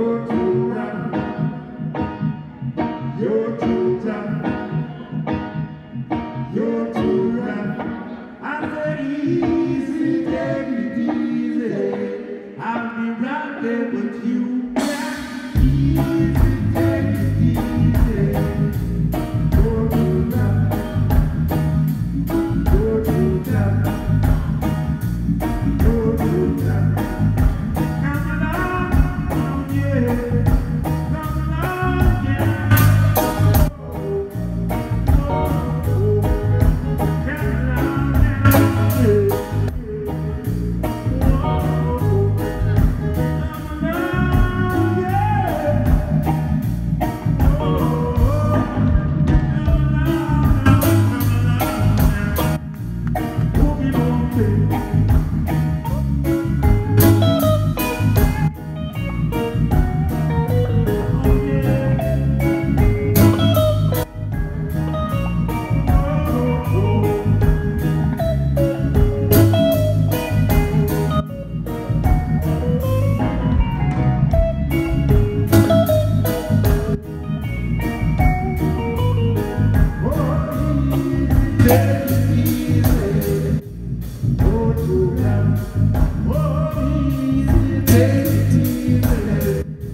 You're too rough. You're too tough. You're too. I said easy, take easy. I'll right there with you.